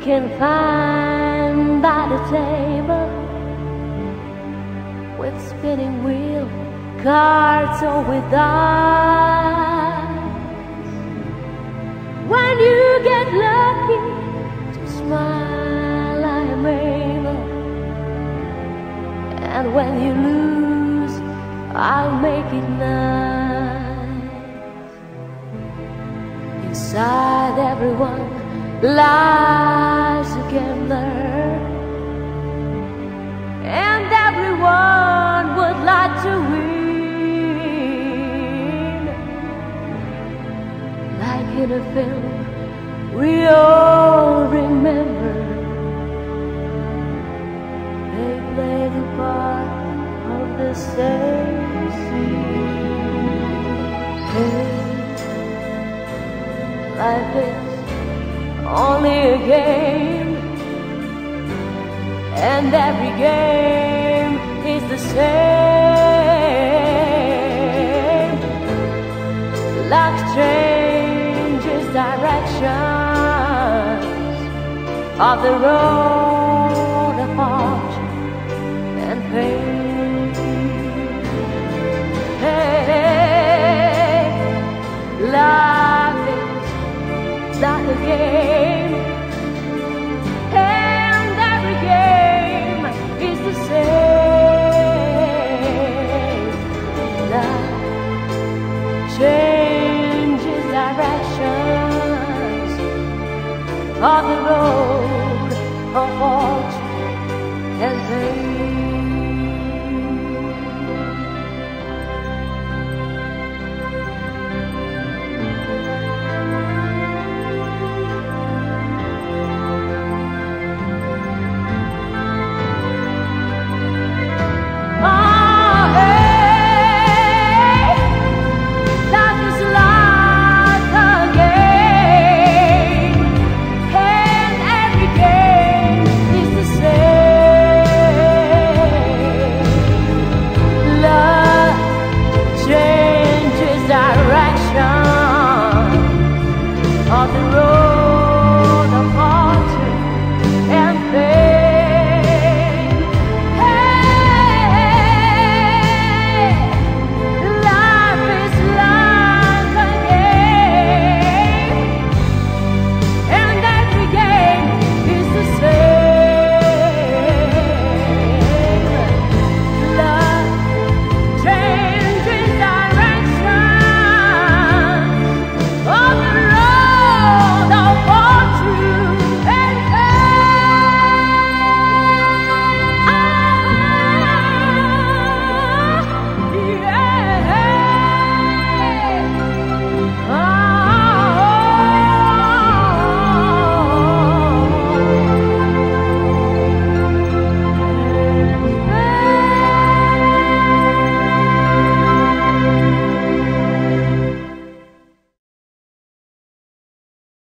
can find by the table with spinning wheel, cards, or with dice. When you get lucky to smile, I am able, and when you lose, I'll make it nice. Inside everyone lies a gambler, and everyone would like to win. Like in a film, we all remember they play the part of the same scene. Hey, life is only a game, and every game is the same. Luck changes directions of the road of heart and pain. Hey, hey, life is not a game. 天黑